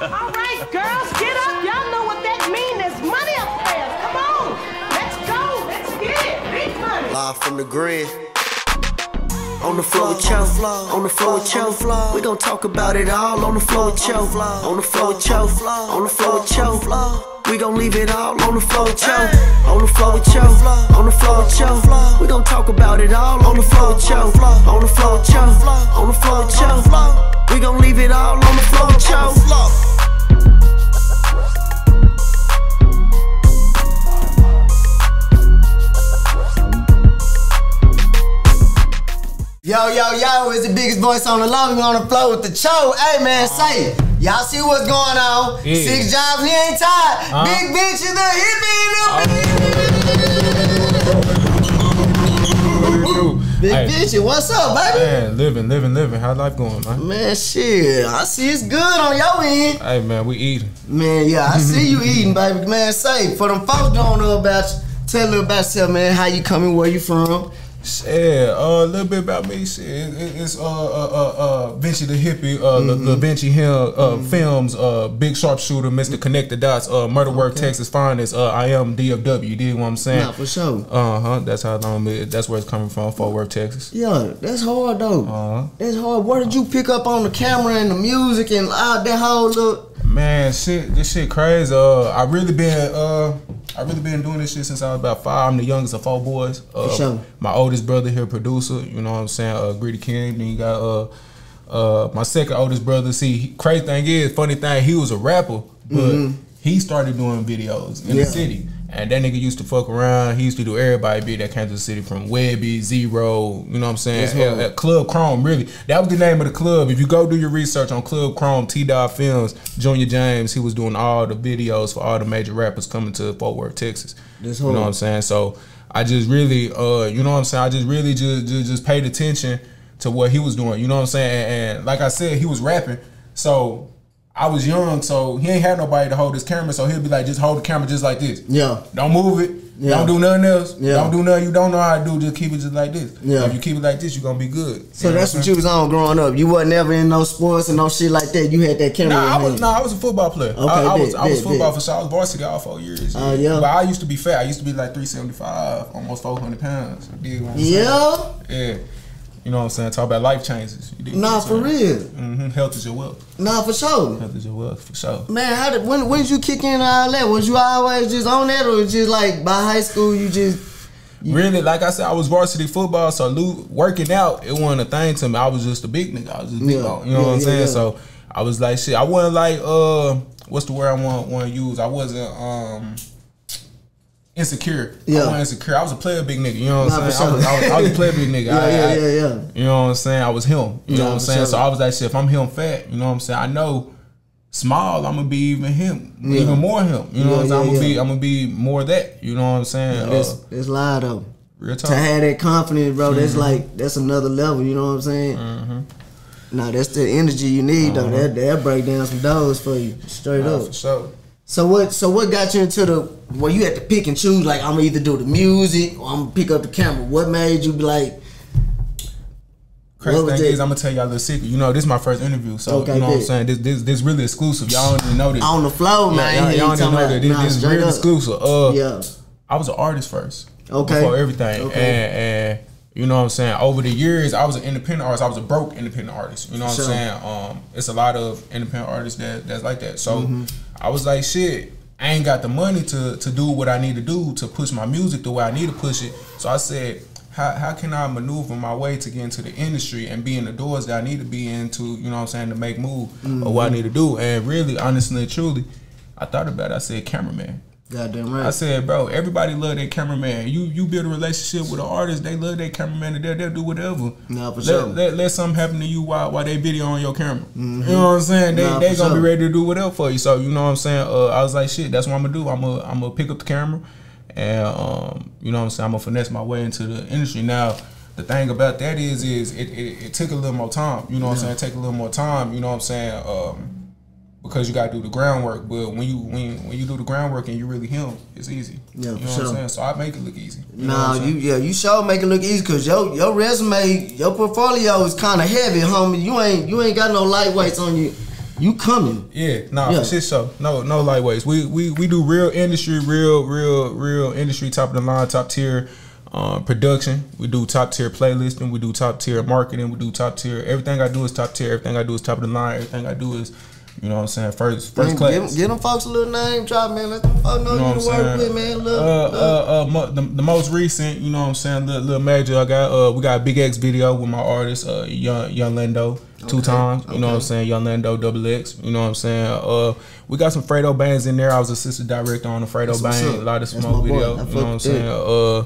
All right, girls, get up. Y'all know what that means. There's money upstairs. Come on. Let's go. Let's get it. Big money. Live from the grid. On the floor with Cho, on the floor with Cho. We gon' talk about it all on the floor with Cho, on the floor with Cho, on the floor with Cho. We gon' leave it all on the floor with Cho, on the floor with Cho, on the floor with Cho. We gon' talk about it all on the floor with Cho, on the floor with Cho, on the floor with Cho. We gon' leave it all on the floor with Cho. Yo, yo, yo, it's the biggest voice on the. We on the floor with the show. Hey, man, uh-huh. say it. Y'all see what's going on? Yeah. Six jobs, he ain't tired. Uh-huh. Big bitch is the uh-huh. hippie. Big Hey. bitch, what's up, baby? Man, living, living, living. How life going, man? Man, shit, I see it's good on your end. Hey, man, we eating. Man, yeah, I see you eating, baby. Man, say, for them folks don't know about you, tell them about yourself, man. How you coming, where you from? Yeah, uh, a little bit about me. Shit, it, it- it's uh uh uh, uh Vinchi the hippie, uh Mm-hmm. the, the Vinci Hill uh films, uh Big Sharpshooter, Mr. Connect the Dots, uh Murder Work, Texas Finest. Uh, I am DFW. You dig what I'm saying? Nah, for sure. Uh huh. That's how long it, that's where it's coming from. Fort Worth, Texas. Yeah, that's hard though. Uh-huh. That's hard. Where did you pick up on the camera and the music and all that whole look? Man, shit, this shit crazy. Uh, I really been uh, I really been doing this shit since I was about five. I'm the youngest of four boys. Uh, For sure. My oldest brother here, producer. You know what I'm saying? Uh, Gritty King. Then you got uh, uh, my second oldest brother. See, he- crazy thing is, funny thing, he was a rapper, but he started doing videos in. Yeah. the city. And that nigga used to fuck around. He used to do everybody beat that Kansas city from Webbie, Z-Ro, you know what I'm saying? At- at Club Chrome, really. That was the name of the club. If you go do your research on Club Chrome, T Dot Films, Junior James, he was doing all the videos for all the major rappers coming to Fort Worth, Texas. That's You know what I'm saying? So I just really, uh, you know what I'm saying? I just really just, just just paid attention to what he was doing. You know what I'm saying? And, and like I said, he was rapping. So I was young, so he ain't had nobody to hold his camera. So he'll be like, just hold the camera just like this. Yeah. Don't move it. Yeah. Don't do nothing else. Yeah. Don't do nothing you don't know how to do. Just keep it just like this. Yeah. If you keep it like this, you're gonna be good. So You know that's what you was on growing up. You wasn't ever in no sports and no shit like that. You had that camera. in Nah, I was hand. nah, I was a football player. Okay, I, I was bet, I was football bet. for sure. I was varsity all four years. Oh, yeah? But I used to be fat. I used to be like three seventy five, almost four hundred pounds. You dig what I'm saying? Yeah. You know what I'm saying? Talk about life changes. You Nah, for real. Mm-hmm. Health is your wealth. Nah, for sure. Health is your wealth for sure. Man, how did when when did you kick in all that? Was you always just on that, or just like by high school you just? Really, like I said, I was varsity football, so working out it wasn't a thing to me. I was just a big nigga. I was just big Yeah, you know yeah, what I'm yeah, saying? yeah. So I was like, shit. I wasn't like, uh, what's the word I want want to use? I wasn't um insecure. Yeah. I wasn't insecure. I was a player, big nigga. You know what I'm saying? for I was. I, was, I was a player, big nigga. Yeah, I- yeah, yeah, yeah. You know what I'm saying? I was him. You know what I'm saying? sure. So I was like, shit. If I'm him fat, you know what I'm saying? I know. Small, I'm gonna be even him, Yeah. even more him. You know Yeah, what I'm saying? yeah, I'm gonna be, I'm gonna be more that. You know what I'm saying? That's Uh, that's live though. real talk. To have that confidence, bro, that's Mm-hmm. like that's another level. You know what I'm saying? Nah, that's the energy you need though. That that break down some doors for you, straight Nah, up. Uh-huh. for sure. So what? So what got you into the where you had to pick and choose? Like I'm gonna either do the music or I'm gonna pick up the camera. What made you be like? Crazy thing it? is, I'm gonna tell y'all a little secret. You know, this is my first interview, so Okay, you know what I'm saying. This this this really exclusive. Y'all don't even know this. On the flow, man. y'all, y'all don't even know that. This, nah, this is really up. exclusive. Uh, Yeah. I was an artist first. Okay. Before everything, Okay. and and you know what I'm saying. Over the years, I was an independent artist. I was a broke independent artist. You know what Sure. I'm saying. Um, it's a lot of independent artists that that's like that. So Mm-hmm. I was like, shit. I ain't got the money to to do what I need to do to push my music the way I need to push it. So I said, how, how can I maneuver my way to get into the industry and be in the doors that I need to be in to, you know what I'm saying, to make move or what I mm-hmm. need to do. And really, honestly truly, I thought about it. I said, cameraman. Goddamn I right. said, bro, everybody love their cameraman. You you build a relationship with an artist, they love their cameraman, they'll, they'll do whatever. Nah, for let, sure. let, let something happen to you while, while they video on your camera. You know what I'm saying? They, Nah, they gonna sure. be ready to do whatever for you. So you know what I'm saying? Uh, I was like, shit, that's what I'm gonna do. I'm gonna I'm gonna pick up the camera and um, you know what I'm saying, I'm gonna finesse my way into the industry. Now, the thing about that is is it, it, it took a little more time. You know what I'm saying? It take a little more time, you know what I'm saying? Um, because you gotta do the groundwork. But when you when when you do the groundwork and you really him, it's easy. Yeah, you know for what sure. I'm saying. So I make it look easy. You Nah, you yeah, you sure make it look easy because your your resume, your portfolio is kind of heavy, homie. You ain't you ain't got no lightweights on you You coming? Yeah, nah, Yeah. shit show. No, no lightweights. We we we do real industry, real, real, real industry, top of the line, top tier um, production. We do top tier playlisting. We do top tier marketing. We do top tier. Everything I do is top tier. Everything I do is top of the line. Everything I do is, you know what I'm saying, first first class. Get, 'em- get them folks a little name drop, man. Let them folks know You know you to work with, man. Look, uh, look. uh, uh, mo- the, the most recent, you know what I'm saying, little, little major. I got, uh, we got a Big X video with my artist, uh, Young, Young Lando, two Okay, times. You know what I'm saying, Young Lando, double X. You know what I'm saying. Uh, we got some Fredo Bangs in there. I was assistant director on the Fredo That's band, a lot of smoke video. You know what I'm saying. Uh,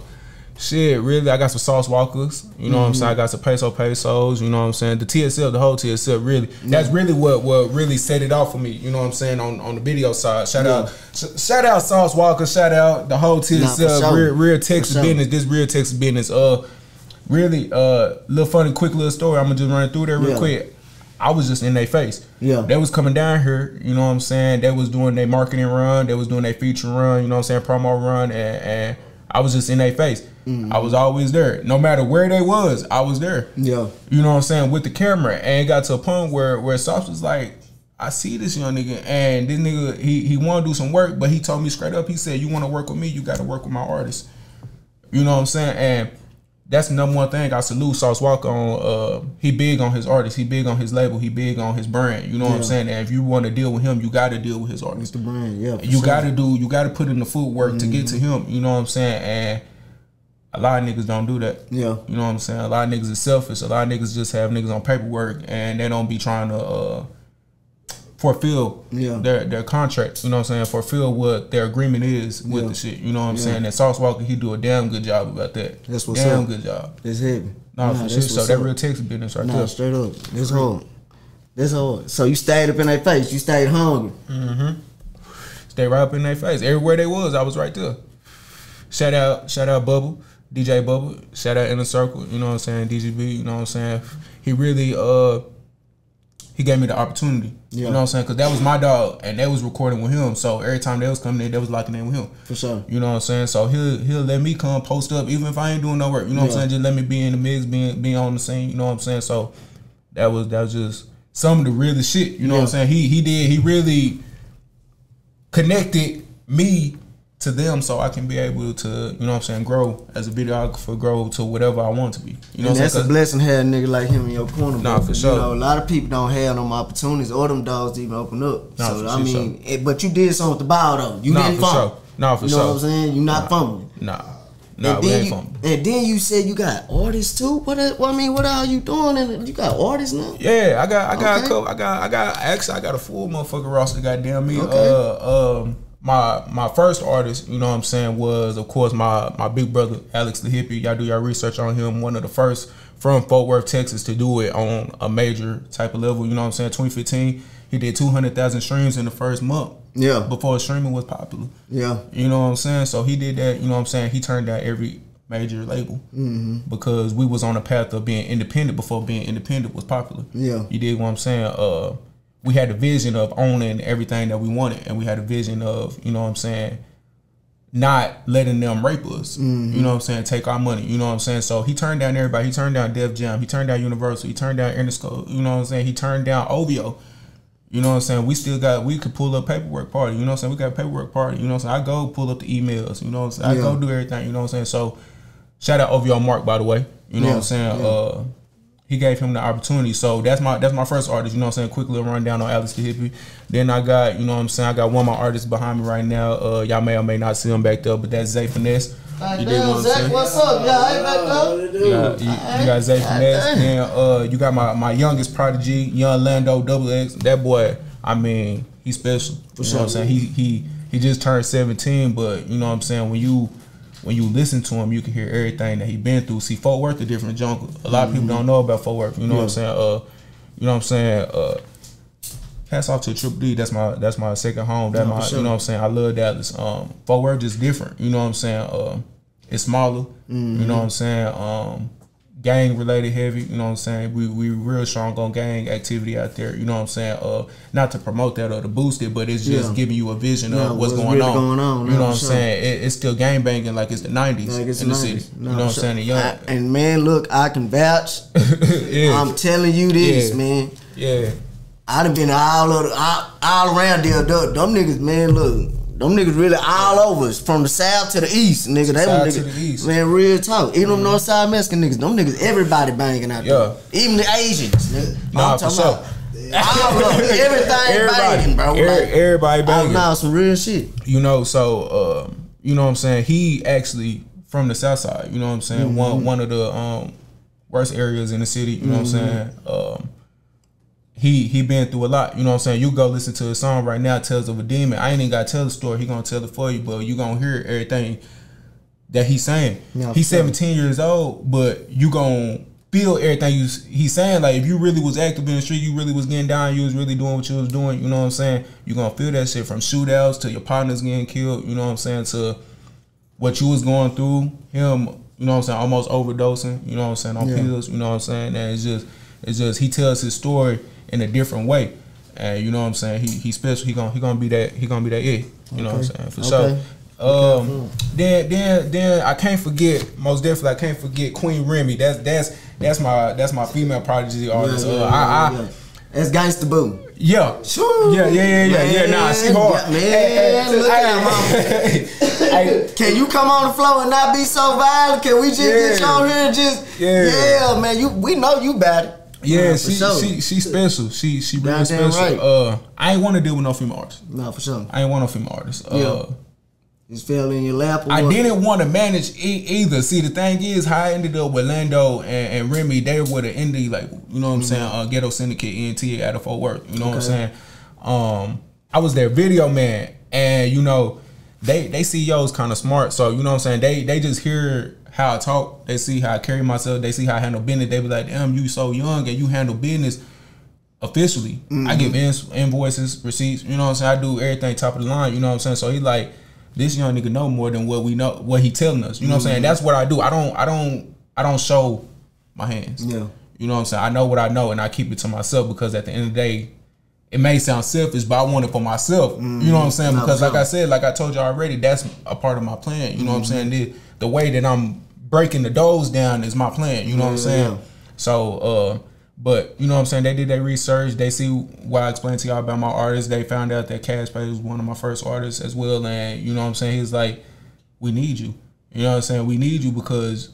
shit, really, I got some Sauce Walkas. You know what I'm saying. I got some Peso Pesos. You know what I'm saying. The TSF, the whole TSF, really, that's really what what really set it off for me. You know what I'm saying on on the video side. Shout out, sh- shout out Sauce Walka. Shout out the whole TSF, sure. real, real Texas sure. business. This real Texas business. Uh, really, uh, little funny, quick little story. I'm gonna just run through there real Yeah. quick. I was just in their face. Yeah. They was coming down here, you know what I'm saying? They was doing their marketing run, they was doing their feature run, you know what I'm saying, promo run, and, and I was just in their face. Mm-hmm. I was always there. No matter where they was, I was there. Yeah. You know what I'm saying, with the camera. And it got to a point where where Sauce was like, I see this young nigga, and this nigga he he wanna do some work, but he told me straight up, he said, You wanna work with me, you gotta work with my artist. You know what I'm saying? And that's the number one thing I salute Sauce Walka on. Uh, he big on his artist. He big on his label. He big on his brand. You know what I'm saying? And if you want to deal with him, you got to deal with his It's artist. the brand, yeah. You sure. Mm-hmm. got to do. You got to put in the footwork to get to him. You know what I'm saying? And a lot of niggas don't do that. Yeah. You know what I'm saying? A lot of niggas is selfish. A lot of niggas just have niggas on paperwork and they don't be trying to uh, fulfill Yeah. their their contract. You know what I'm saying? Fulfill what their agreement is with Yeah. the shit. You know what I'm Yeah. saying? And Sauce Walka, he do a damn good job about that. That's what's damn up. good job. It's heavy. Nah, for that's sure. So what's that real Texas business right Nah, there. straight up. That's hard. That's hard. So you stayed up in their face. You stayed hungry. Mm-hmm. Stay right up in their face. Everywhere they was, I was right there. Shout out, shout out Bubble, DJ Bubble. Shout out Inner Circle. You know what I'm saying? DGB. You know what I'm saying? He really uh he gave me the opportunity. Yeah. You know what I'm saying? Because that was my dog, and they was recording with him. So every time they was coming in, they was locking in with him. For sure. You know what I'm saying? So he'll he'll let me come post up, even if I ain't doing no work. You know what I'm saying? Just let me be in the mix, being being on the scene. You know what I'm saying? So that was that was just some of the realest shit. You know what I'm saying? He he did he really connected me to them so I can be able to, you know what I'm saying, grow as a videographer, grow to whatever I want to be. You know and what I'm that's a blessing having a nigga like him in your corner. Nah, for sure. You know, a lot of people don't have them opportunities or them dogs to even open up. Nah, so I sure, mean, it, but you did something with the ball though. You Nah, didn't for fumble. sure. Nah, for you know sure. what I'm saying? You not fumbling. Nah. Nah, and we then ain't you, fumbling. and then you said you got artists too. What? What I mean, what are you doing? And you got artists now? Yeah, I got, I got, Okay. a couple, I got, I got. Actually, I got a full motherfucker roster. Goddamn me. Okay. Uh, um, my my first artist, you know what I'm saying, was of course my my big brother Alex the Hippie. Y'all do your research on him. One of the first from Fort Worth, Texas, to do it on a major type of level. You know what I'm saying? 2015, he did 200,000 streams in the first month. Yeah. Before streaming was popular. Yeah. You know what I'm saying? So he did that. You know what I'm saying? He turned down every major label Mm-hmm. because we was on a path of being independent before being independent was popular. Yeah. You did what I'm saying? Uh, we had a vision of owning everything that we wanted, and we had a vision of, you know what I'm saying, not letting them rape us. Mm-hmm. You know what I'm saying? Take our money. You know what I'm saying? So he turned down everybody. He turned down Def Jam. He turned down Universal. He turned down Interscope. You know what I'm saying? He turned down OVO. You know what I'm saying? We still got we could pull up paperwork party. You know what I'm saying? We got a paperwork party. You know what I'm saying? I go pull up the emails. You know what I'm saying? I Yeah. go do everything. You know what I'm saying? So shout out OVO Mark by the way. You know what I'm saying? yeah. Uh he gave him the opportunity. So that's my that's my first artist, you know what I'm saying? Quick little rundown on Alex the Hippie. Then I got, you know what I'm saying, I got one of my artists behind me right now. Uh y'all may or may not see him back there, but that's Zay Finesse. You dig what I'm saying? what's up? Yeah, hey, back up. You got, you, you got Zay Finesse. Then uh, you got my, my youngest prodigy, young Lando Double X. That boy, I mean, he's special. You know what I'm saying? He he he just turned 17, but you know what I'm saying? When you when you listen to him, you can hear everything that he been through. See, Fort Worth a different jungle. A lot of people don't know about Fort Worth. You know what I'm saying? Uh, you know what I'm saying? Uh, hats off to Triple D. That's my that's my second home. That Yeah, my sure. you know what I'm saying. I love Dallas. Um, Fort Worth just different. You know what I'm saying. Uh, it's smaller. Mm-hmm. You know what I'm saying. Um, gang related heavy. You know what I'm saying. We we real strong on gang activity out there. You know what I'm saying. Uh, not to promote that or to boost it, but it's just Yeah. giving you a vision Yeah, of what's, what's going, really on. going on, You know what I'm sure. saying. It, it's still gang banging like it's the 90s Like in the nice. city. No, you know what I'm saying. Young, I- and man, look, I can vouch. yeah, I'm telling you this, man. yeah. I done been all of the, all, all around there. Them niggas, man, look. Them niggas really all over us, from the south to the east, nigga. They South niggas, to the east. man, real talk. Even them north side Mexican niggas, them niggas, everybody banging out Yeah. there. Even the Asians, nigga. Nah, I'm talking about all of everything banging, bro. every- Like, everybody banging. nah, some real shit. you know so um you know what i'm saying he actually from the south side you know what i'm saying Mm-hmm. one one of the um worst areas in the city you know what i'm saying um he he been through a lot. You know what i'm saying? You go listen to a song right now tales of a demon. I ain't even gotta tell the story. He gonna tell it for you but you gonna hear everything that he's saying. He's sure. 17 years old but you gonna feel everything you he's saying. Like if you really was active in the street you really was getting down you was really doing what you was doing you know what i'm saying? You gonna feel that shit from shootouts to your partners getting killed you know what i'm saying to what you was going through him you know what i'm saying almost overdosing you know what i'm saying on Yeah. pills you know what i'm saying? And it's just it's just he tells his story in a different way and you know what i'm saying he he's special he gonna he gonna be that he gonna be that it you know what i'm saying for Okay. sure um, then, then, then I can't forget. Most definitely, I can't forget Queen Remi. That's that's that's my that's my female prodigy artist. Yeah, uh, yeah, I, yeah, I, yeah. That's Gangsta Boo. yeah, Sure. yeah, yeah, yeah, yeah, yeah. Nah, she Man, hard. man, look hey, hey, Can you come on the floor and not be so violent? Can we just get you Yeah. on here and just Yeah. yeah, man? You we know you bad. Yeah, Nah, she sure. she she special. She she really Goddamn special. right. Uh, I ain't want to deal with no female artists. No, for sure. I ain't want no female artists. Uh, Yeah. Just fell in your lap. Or I what? didn't want to manage e- either. See, the thing is, how I ended up with Lando and, and Remi, they were the indie label. You know what I'm saying? Uh, Ghetto Syndicate, ENT out of Fort Worth. You know what I'm saying? Um, I was their video man, and you know, they they CEOs kind of smart, so you know what I'm saying. They they just hear how I talk, they see how I carry myself, they see how I handle business. They be like, "Damn, you so young and you handle business." officially. I give mm-hmm. in- invoices, receipts. You know what I'm saying? I do everything top of the line. You know what I'm saying? So he like this young nigga know more than what we know, what he telling us. You know what I'm saying? Mm-hmm. That's what I do. I don't, I don't, I don't show my hands. Yeah. You know what I'm saying? I know what I know, and I keep it to myself because at the end of the day. It may sound selfish, but I want it for myself. You know what I'm mm-hmm. saying? Because, like. I said, like I told you already, that's a part of my plan. You know what I'm saying? The, the way that I'm breaking the doors down is my plan. You know what I'm saying? yeah. So, uh, but you know what I'm saying? They did their research. They see what I explained to y'all about my artist. They found out that Cash Pay was one of my first artists as well. And you know what I'm saying? He's like, we need you. You know what I'm saying? We need you because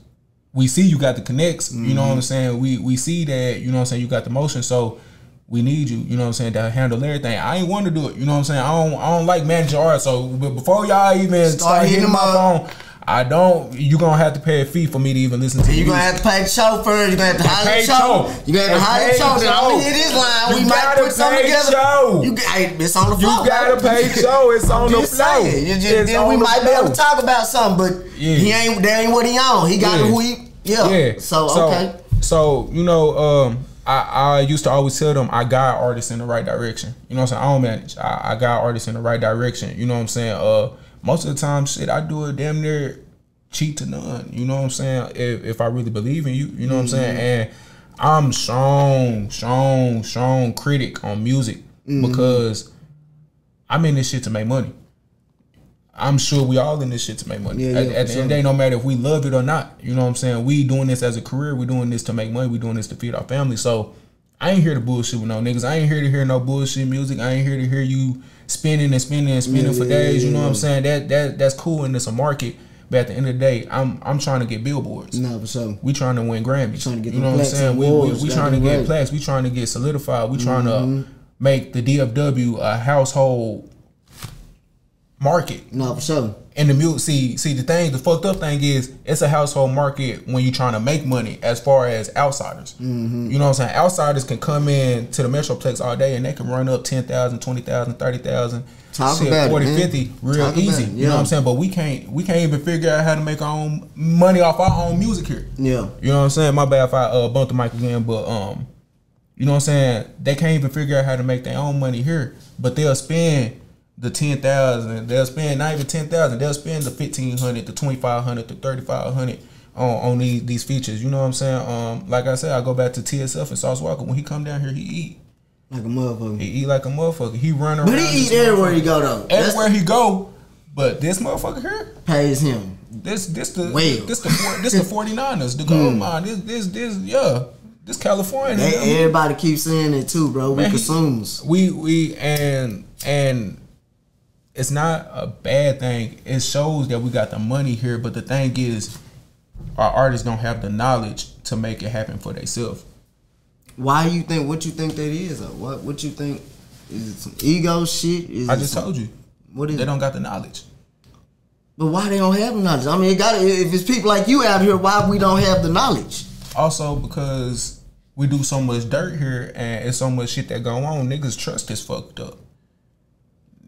we see you got the connects. You know what Mm-hmm. I'm saying? We we see that, you know what I'm saying, you got the motion. So we need you, you know what I'm saying, to handle everything. I ain't want to do it. You know what I'm saying? I don't I don't like managing art. So but before y'all even start, hitting hitting my up. phone, I don't you gonna have to pay a fee for me to even listen to you. you gonna have to pay the chauffeur. You gonna have to hire the chauffeur. You gonna have to hire the chauffeur. I'm gonna hit this line. You we might put something together. Cho. You, hey, it's on the You gotta pay Cho. It's on the Just flow. saying. You just, then we might be able to talk about something, but Yeah. he ain't. That ain't what he on. He got who he. Yeah. Yeah. So, okay. So you know, um, I, I used to always tell them I guide artists in the right direction. You know what I'm saying? I don't manage. I, I guide artists in the right direction. You know what I'm saying? Uh, most of the time, shit, I do it damn near cheat to none. You know what I'm saying? If if I really believe in you, you know what I'm mm-hmm. saying? And I'm strong, strong, strong critic on music mm-hmm. because I'm in this shit to make money. I'm sure we all in this shit to make money. Yeah, at, yeah, at the end of the day, no matter if we love it or not, you know what I'm saying? We doing this as a career. We doing this to make money. We doing this to feed our family. So I ain't here to bullshit with no niggas. I ain't here to hear no bullshit music. I ain't here to hear you spinning and spinning and spinning Yeah, for days. You know what I'm saying? That that that's cool and it's a market. But at the end of the day, I'm I'm trying to get billboards. No, for sure. We trying to win Grammys. Trying to get you know what I'm saying? and We, we, we trying to get right. plaques. We trying to get solidified. We trying Mm-hmm. to make the DFW a household market. No, for sure. And the music, see, see, the thing, the fucked up thing is, it's a household market when you're trying to make money. As far as outsiders, Mm-hmm. you know what I'm saying? Outsiders can come in to the Metroplex all day and they can run up 10,000, 20,000, 30,000, Talk about it, 40, man. 50, real Talk easy. it, You know what. I'm saying? But we can't, we can't even figure out how to make our own money off our own music here. Yeah. You know what I'm saying? My bad if I uh, bumped the mic again, but um, you know what I'm saying? They can't even figure out how to make their own money here, but they'll spend the ten thousand. They'll spend not even ten thousand. They'll spend the fifteen hundred, the twenty five hundred, the thirty five hundred on on these these features. You know what I'm saying? Um, like I said, I go back to TSF and Sauce Walka. When he come down here, he eat. Like a motherfucker. He eat like a motherfucker. He run around. But he eat everywhere he go though. That's Everywhere he go, but this motherfucker here. pays him. This this the Well. this the this the 49ers, the gold mine. This this this yeah. This California. They, everybody keeps saying it too, bro. We Man, he- consumers. we we and and it's not a bad thing. It shows that we got the money here, but the thing is, our artists don't have the knowledge to make it happen for themselves. Why you think? What you think that is? Though? What What you think? Is it some ego shit? Is I just some- told you What is? they it? don't got the knowledge. But why they don't have the knowledge? I mean, it got if it's people like you out here, why we don't have the knowledge? Also because we do so much dirt here and it's so much shit that go on, niggas trust is fucked up.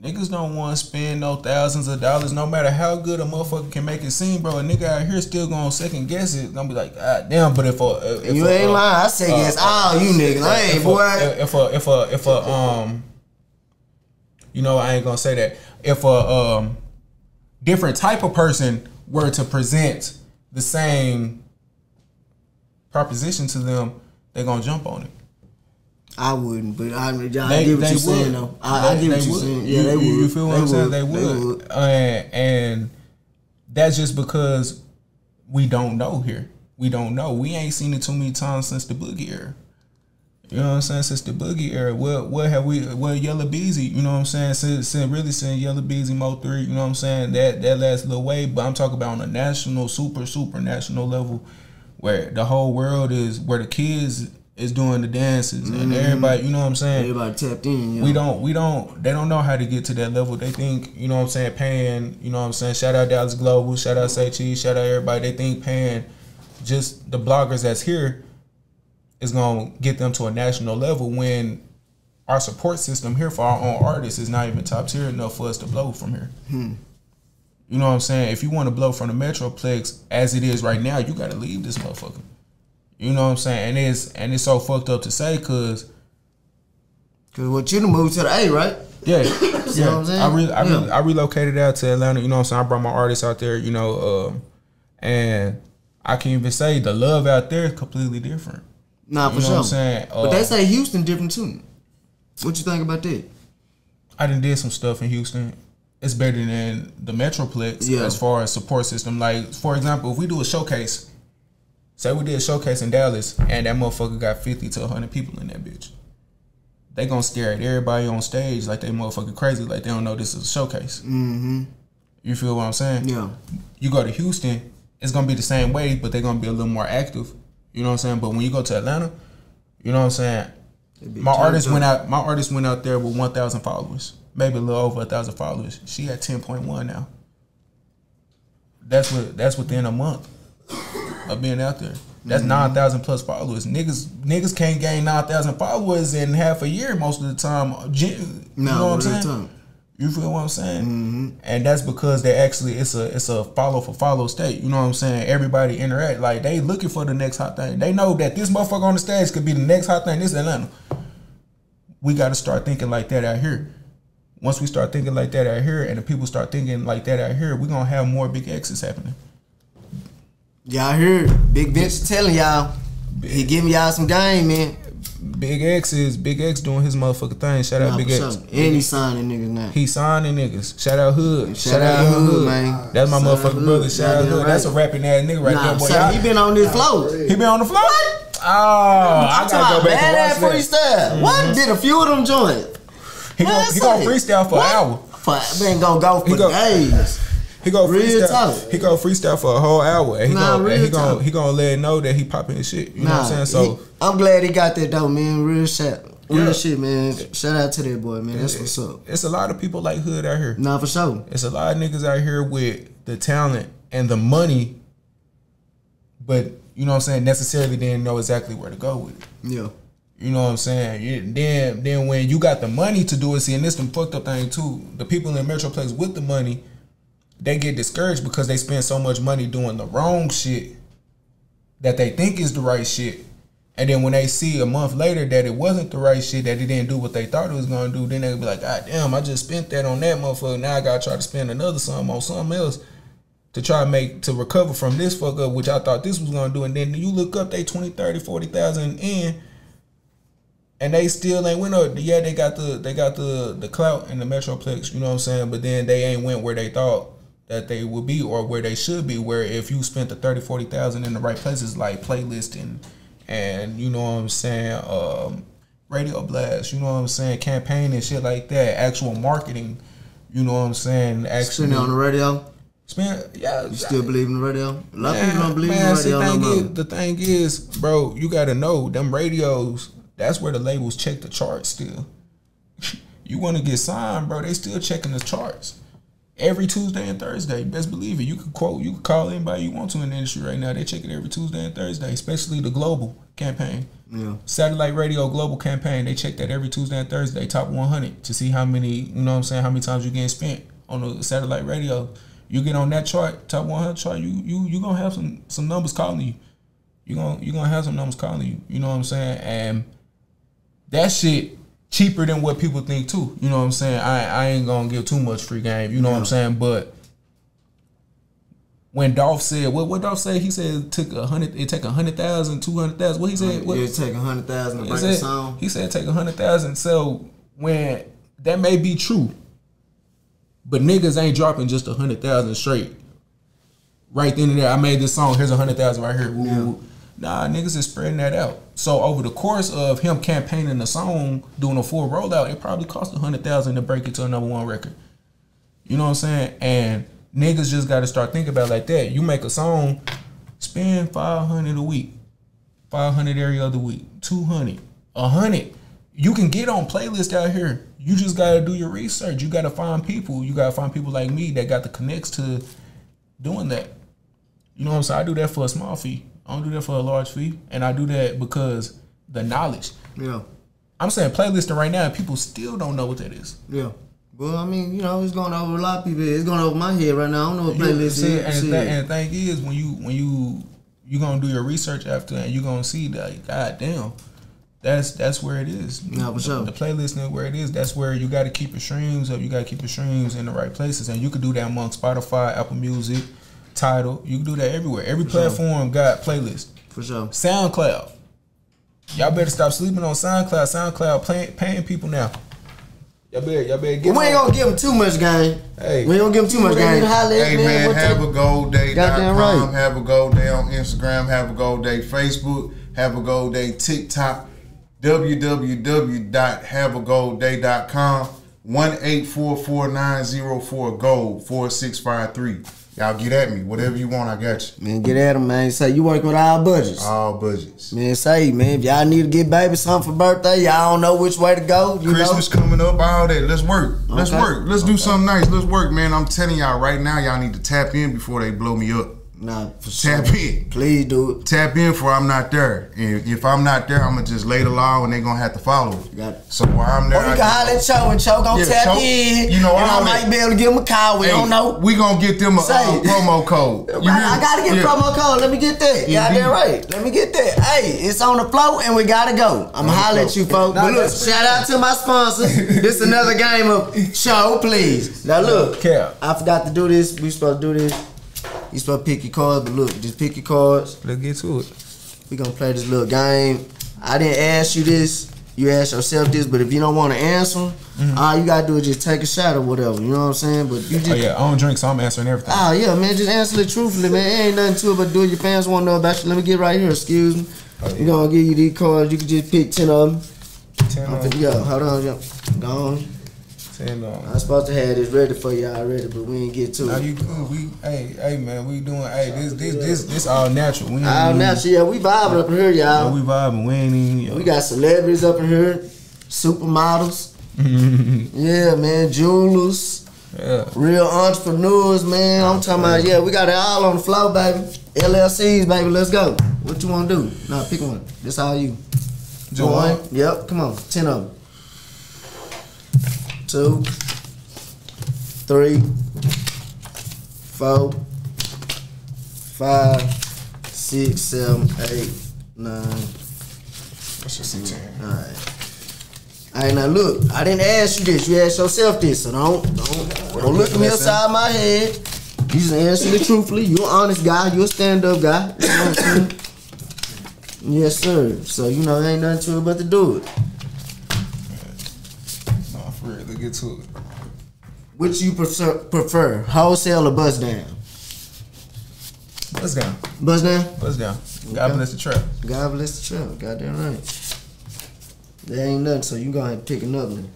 Niggas don't want to spend no thousands of dollars, no matter how good a motherfucker can make it seem, bro. A nigga out here still gonna second guess it. Gonna be like, God damn. But if a, if You a, ain't uh, lying. I say yes, all you niggas. I ain't if boy. A, if a if a if a um, you know, I ain't gonna say that. If a um, different type of person were to present the same proposition to them, they gonna jump on it. I wouldn't, but I, I They, get what you're would. saying though. I, I get what you're would. saying. You- Yeah, they would. you, You feel what They I'm saying? They would. They And, and that's just because we don't know here. We don't know. We ain't seen it too many times since the boogie era. You know what I'm saying? Since the boogie era, what what have we? What Yella Beezy? You know what I'm saying? Since, since really since Yella Beezy Mo3. You know what I'm saying? That that last little way. But I'm talking about on a national, super super national level, where the whole world is where the kids is doing the dances and mm-hmm. everybody. You know what I'm saying? Everybody tapped in. Yeah. We don't we don't they don't know how to get to that level. They think, you know what I'm saying, paying, you know what I'm saying, shout out Dallas Global, shout out Say Cheese, shout out everybody. They think paying just the bloggers that's here is gonna get them to a national level when our support system here for our own artists is not even top tier enough for us to blow from here. Hmm. You know what I'm saying? If you want to blow from the Metroplex as it is right now, you gotta leave this motherfucker. You know what I'm saying? And it's and it's so fucked up to say cause Cause what you done moved to the A, right? Yeah, know yeah. what I'm saying? I, re- I, re- Yeah. I relocated out to Atlanta. You know what I'm saying? I brought my artists out there. You know, um, and I can even say the love out there is completely different. Nah, for You know sure. what I'm saying? but they Uh, say Houston different too. What you think about that? I done did some stuff in Houston. It's better than the Metroplex Yeah. as far as support system. Like, for example, if we do a showcase, say we did a showcase in Dallas, and that motherfucker got 50 to 100 people in that bitch. They gonna stare at everybody on stage like they motherfucking crazy, like they don't know this is a showcase. Mm-hmm. You feel what I'm saying? Yeah. you go to Houston, it's gonna be the same way, but they're gonna be a little more active. You know what I'm saying? But when you go to Atlanta, you know what I'm saying? My artist up. went out. My artist went out there with 1,000 followers, maybe a little over a thousand followers. She at 10.1 now. That's what. That's within a month of being out there. That's Mm-hmm. 9,000 plus followers. Niggas, niggas can't gain 9,000 followers in half a year most of the time. Gen- You No, know what I'm saying? You feel what I'm saying? Mm-hmm. And that's because they actually it's a it's a follow for follow state. You know what I'm saying? Everybody interact like they looking for the next hot thing. They know that this motherfucker on the stage could be the next hot thing. This is Atlanta. We got to start thinking like that out here. Once we start thinking like that out here, and the people start thinking like that out here, we gonna have more big X's happening. Y'all heard Big Vince telling y'all he giving y'all some game, man. Big X is Big X doing his motherfucking thing. Shout out Nah, Big X. sure. And he signing niggas now. He signing niggas. Shout out Hood. Shout out Young Hood, man. That's my Shout motherfucking Hood. brother. Shout out Hood. That's a rapping ass nigga right nah, there, boy. so he been on this floor. He been on the floor? Oh, I gotta go back and watch that. Mm-hmm. freestyle. What did a few of them join? He gonna, he gonna freestyle for what? an hour. For, man, gonna go for He go- days. He Real freestyle. He gonna freestyle for a whole hour. And he Nah, gonna, and he gonna he gonna let it know that he popping his shit. You know what I'm saying? So he- I'm glad he got that though, man. Real shit. Real Yeah. shit, man. Shout out to that boy, man. That's what's up. it's a lot of people like Hood out here. Nah, for sure. It's a lot of niggas out here with the talent and the money, but you know what I'm saying. Necessarily didn't know exactly where to go with it. Yeah. You know what I'm saying? Then then when you got the money to do it, see, and this the fucked up thing too. The people in Metroplex with the money, they get discouraged because they spend so much money doing the wrong shit that they think is the right shit. And then when they see a month later that it wasn't the right shit, that it didn't do what they thought it was gonna do, then they'll be like, God damn, I just spent that on that motherfucker. Now I gotta try to spend another sum on something else to try to make to recover from this fuck up, which I thought this was gonna do. And then you look up they 20, 30, 40,000 in and they still ain't went up. Yeah, they got the they got the the clout in the Metroplex, you know what I'm saying? But then they ain't went where they thought that they would be or where they should be. Where if you spent the 30, 40,000 in the right places like playlist and and you know what I'm saying, um, radio blast, you know what I'm saying, campaign and shit like that, actual marketing, you know what I'm saying, actually on the radio. spend yeah, You still believe in the radio? A lot of people don't believe man, in the the radio thing no is, the thing is, bro, you gotta know them radios. That's where the labels check the charts. Still, you want to get signed, bro? They still checking the charts every Tuesday and Thursday. Best believe it. You can quote, you can call anybody you want to in the industry right now. They check it every Tuesday and Thursday, especially the global campaign. Yeah. Satellite radio global campaign. They check that every Tuesday and Thursday, top 100, to see how many, you know what I'm saying, how many times you getting spent on the satellite radio. You get on that chart, top 100 chart, you you you gonna have some some numbers calling you. You gonna you gonna have some numbers calling you. You know what I'm saying? And that shit cheaper than what people think too. You know what I'm saying? I I ain't gonna give too much free game. You know what I'm saying? But when Dolph said what what Dolph said, he said it took a hundred it take a hundred thousand, two hundred thousand. What he said? What, Yeah, it take a hundred thousand to he break said, a song. he said take a hundred thousand. So when that may be true, but niggas ain't dropping just a hundred thousand straight. Right then and there, I made this song. Here's a hundred thousand right here. Woo, woo. Nah, niggas is spreading that out. So over the course of him campaigning the song, doing a full rollout, it probably cost a hundred thousand to break it to a number one record. You know what I'm saying? And niggas just got to start thinking about like that. You make a song, spend five hundred a week, five hundred every other week, two hundred, a hundred. You can get on playlist out here. You just got to do your research. You got to find people. You got to find people like me that got the connects to doing that. You know what I'm saying? I do that for a small fee. I don't do that for a large fee, and I do that because the knowledge. Yeah, I'm saying playlisting right now, people still don't know what that is. yeah. Well, I mean, you know, it's going over a lot of people. It's going over my head right now. I don't know what You- playlist is. and, the thing, and the thing is, when you when you you gonna do your research after, and you are gonna see that, god damn, that's that's where it is. Yeah, for sure. The playlist is where it is. That's where you got to keep your streams up. You got to keep your streams in the right places, and you can do that among Spotify, Apple Music, Tidal. You can do that everywhere. Every platform got playlist. For sure. SoundCloud. Y'all better stop sleeping on SoundCloud. SoundCloud paying, paying people now. Y'all better, y'all better get. We ain't gonna give them too much game. Hey. we ain't gonna give them too much Ready game. to holler at Hey man, man, have a gold day. Goddamn right. Have a gold day on Instagram. Have a gold day Facebook. Have a gold day TikTok. www.haveagoldday.com. One eight four four nine zero four gold four six five three. Y'all get at me. Whatever you want, I got you. Man, get at them, man. Say you work with all budgets. All budgets. Man, say, man, if y'all need to get baby something for birthday, y'all don't know which way to go. You Christmas know? coming up, all that. Let's work. Let's Okay. work. Let's do something nice. Let's work, man. I'm telling y'all right now, y'all need to tap in before they blow me up. Nah, for sure. Tap in. Please do it. Tap in for I'm not there. And if I'm not there, I'm gonna just lay the law and they gonna have to follow it. Got it. So while I'm there, Or you I can holler at Cho and Cho gonna Yeah, tap Cho- in. you know, and I all might that. be able to give them a call. We Hey, don't know. We gonna get them a uh, promo code. You Right, I gotta get Yeah. promo code. Let me get that. Yeah, Indeed. that right. Let me get that. Hey, it's on the flow and we gotta go. I'm the holler at you, folks. Nah, but look, shout out to my sponsors. this another game of show, please. Now look, Cap. I forgot to do this. We supposed to do this. You supposed to pick your cards, but look, just pick your cards. Let's get to it. We gonna play this little game. I didn't ask you this. You asked yourself this, but if you don't want to answer, mm-hmm. all you gotta do is just take a shot or whatever. You know what I'm saying? But you oh, just Oh yeah, I don't drink, so I'm answering everything. Oh yeah, man, just answer it truthfully, man. It ain't nothing to it but do it. Your fans want to know about you. Let me get right here. Excuse me. Oh, we gonna give you these cards. You can just pick ten of them. Ten on, finna- Yeah, hold on, yeah. Go on. Ten on. I'm supposed to have this ready for y'all already, but we ain't get to Now it. you good? We hey hey man, we doing hey this this this this all natural. We ain't All even- natural, yeah, we vibing up in here, y'all. we vibing. We ain't even. yo. We got celebrities up in here, supermodels. yeah, man, jewelers, yeah. real entrepreneurs, man. I'm talking about, yeah, we got it all on the floor, baby. LLCs, baby, let's go. What you want to do? Nah, pick one. This all you. Just One. one. Yep. Come on. Ten of them. Two. That's Four. Six. Seven. Eight. Nine. Let's just ten. All right. All right. Now look. I didn't ask you this. You asked yourself this. So don't don't don't look at me upside my head. You just answer it truthfully. You're an honest guy. You're a stand up guy. You know what I'm saying? Yes, sir. So you know, ain't nothing to it but to do it. No, for real. Let's get to it. Which you prefer, prefer wholesale or bust down? Bust down. Buzz down. Bust down. God Okay. bless the trap. God bless the trap. Goddamn right. There ain't nothing, so you go ahead and pick another one.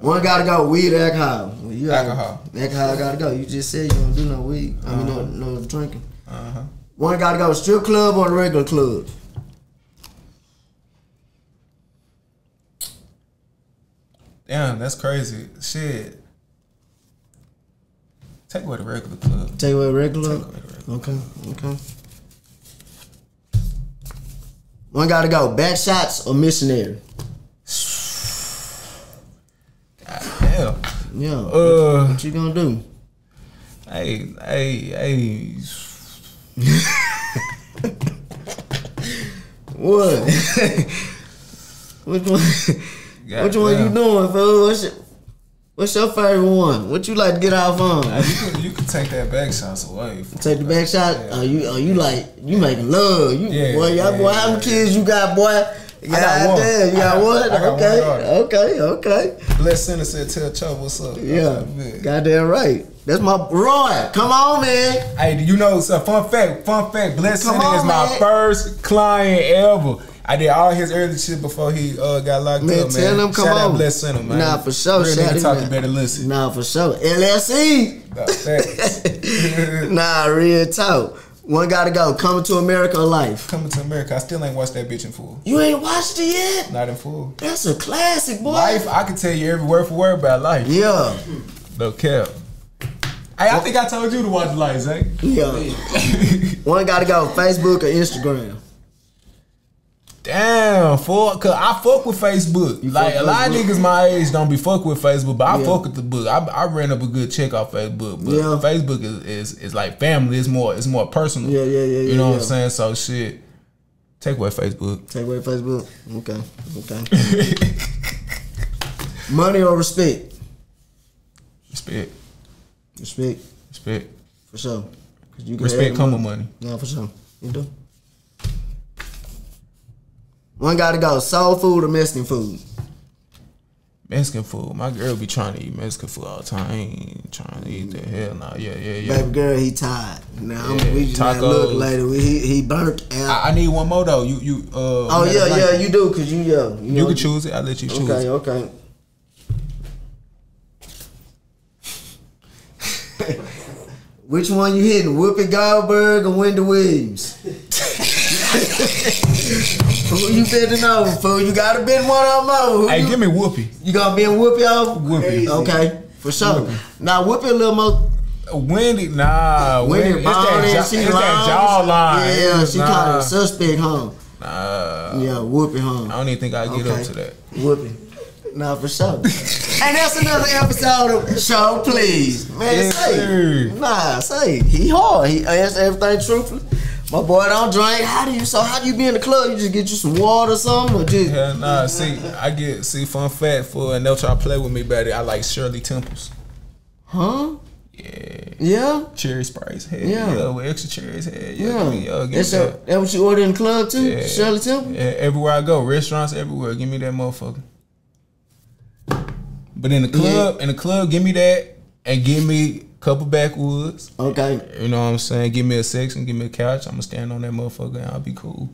One gotta go, weed or alcohol. Well, you gotta- Alcohol. Alcohol gotta go. You just said you don't do no weed. I mean, no, no drinking. Uh-huh. One gotta go, strip club or a regular club? Damn, that's crazy. Shit. Take away the regular club. Take away regular. Take away the regular. Okay, okay. One gotta go, back shots or missionary? Damn. Yeah. Uh, what you gonna do? hey, hey, hey. What? Which one? God Which one you doing, fool? What's your, what's your favorite one? What you like to get off on? Nah, you can you can take that back shots away. Take the back shot. Are oh, you are you like you making love? You Yeah, boy, y'all yeah, boy, how many yeah. kids you got, boy? got one. Damn, you I got, got- one? I got one okay, daughter. okay, okay. Bless Center said, "Tell Chubb what's up." Yeah, man. goddamn right. That's my Roy. Come on, man. Hey, do you know? So fun fact, fun fact. Bless Center is my first client ever. I did all his early shit before he uh, got locked Man, up, man. tell him come Shout on. out Bless Center, man. Nah, for sure. Real nigga him talking better listen. Nah, for sure. LSE. Nah. Nah, real talk. One gotta go. Coming to America life. Coming to America, I still ain't watched that bitch in full. You ain't watched it yet? Not in full. That's a classic, boy. Life, I can tell you every word for word about life. Yeah. No cap. Hey, I think I told you to watch Life, Zach. Yeah. One gotta go. Facebook or Instagram. Damn, fuck, cause I fuck with Facebook. like a lot of niggas my age don't be fuck with Facebook, but I Yeah. fuck with the book. I, I ran up a good check off Facebook, but Yeah. Facebook is, is is like family. It's more it's more personal. Yeah, yeah, yeah, You yeah, know what yeah. I'm saying? So shit, take away Facebook. Take away Facebook. Okay. Okay. Money or respect? Respect, Respect. respect, For sure. 'Cause you respect. Come with money. Yeah, for sure. You do. One gotta go. Soul food or Mexican food? Mexican food. My girl be trying to eat Mexican food all the time. I ain't trying to eat the hell now. Yeah, yeah, yeah. Baby girl, he tired. Now Yeah, we just gotta look later. We, he he burnt out. I, I need one more though. You you uh. oh you yeah, yeah, like- you do, cause you yeah. You, You know, can choose it. I let you choose. Okay, it. okay. Which one you hitting? Whoopi Goldberg or Wendy Williams? Who you betting on, fool? You gotta bet one of them over. Who Hey, you, give me Whoopi. you gonna bet Whoopi over? Whoopi. Okay, for sure. Now Whoopi a little more. Wendy, nah. Wendy Wendy, it's that, jaw, she it's that jawline. Yeah, she nah, kind of suspect, huh? Nah. Yeah, Whoopi, huh? I don't even think I get Okay. up to that. Whooping. Nah, for sure. and that's another episode of Show Please. Man, Yes, say. sir. Nah, say. He hard. He answer everything truthfully. My boy don't drink. How do you so how do you be in the club? You just get you some water or something? Or just Hell nah. See, I get see fun fact for and they'll try to play with me about it. I like Shirley Temples. Huh? Yeah. Yeah? Cherry Spice. Hell Yeah. yeah. With extra cherries. Hell yeah. Yeah. Give me, uh, give That's, that. that what you order in the club too? Yeah. Shirley Temple? Yeah, everywhere I go, restaurants everywhere. Give me that motherfucker. But in the club, in the club, give me that and give me couple backwoods. Okay. You know what I'm saying? Give me a section, give me a couch. I'ma stand on that motherfucker and I'll be cool.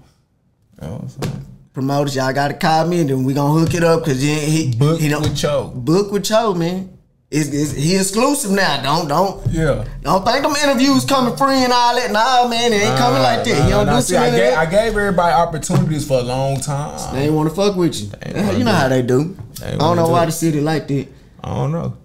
You know what I'm saying? Promoters, y'all gotta call me and then we gonna hook it up cause he, he, Book he don't with Cho. book with Cho, man. It's, it's, he exclusive now. Don't don't Yeah. Don't think them interviews coming free and all that. Nah, man, it ain't coming like that. Nah, you don't nah, do see, I gave, I gave everybody opportunities for a long time. They ain't want to fuck with you. You know do how they do. They I don't know do why the city like that. I don't know.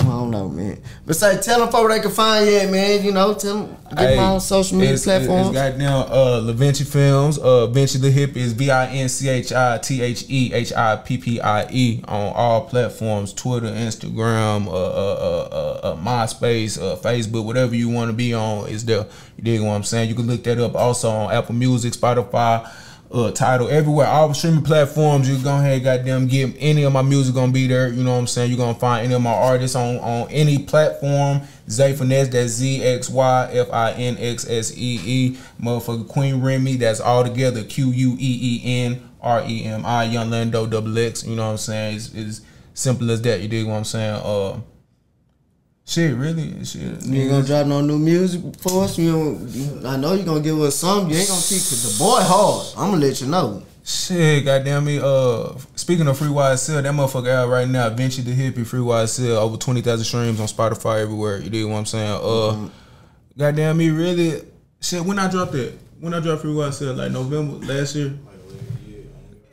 I don't know, man. But say, tell them folks they can find you at, man. You know, tell them get Hey, them on social media it's, platforms. It's goddamn uh LaVinchi Filmz. Uh Vinchi the Hip is V I N C H I T H E H I P P I E on all platforms, Twitter, Instagram, uh uh uh, uh, uh MySpace, uh Facebook, whatever you want to be on is there. You dig what I'm saying? You can look that up also on Apple Music, Spotify, uh Tidal everywhere. All streaming platforms you go ahead goddamn get any of my music gonna be there you know what i'm saying? You're gonna find any of my artists on on any platform. Zay finesse that's z-x-y-f-i-n-x-s-e-e motherfucker queen remi that's all together. Q-u-e-e-n-r-e-m-i young lando double x you know what i'm saying? It's, it's simple as that you dig what i'm saying? Uh Shit, really, shit. You ain't gonna drop no new music for us. You don't. You, I know you gonna give us some. You ain't gonna keep cause the boy hard. I'm gonna let you know. Shit, goddamn me. Uh, speaking of free YSL, that motherfucker out right now. Vinchi the hippie, free YSL, over twenty thousand streams on Spotify everywhere. You dig what I'm saying? Uh, Mm-hmm. goddamn me, really. Shit, when I dropped it, when I dropped free YSL, like November last year.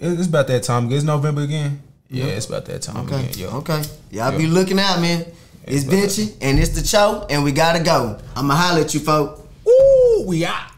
It's about that time. It's November again. Yeah, it's about that time Okay. again. Yo. Okay. Y'all Yeah. be looking out, man. It's Vinchi and it's the show, and we gotta go. I'ma holler at you, folk. Ooh, we out.